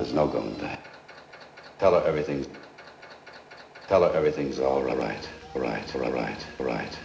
There's no going back. Tell her everything's. Tell her everything's all right, right, right, all right.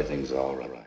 everything's all right.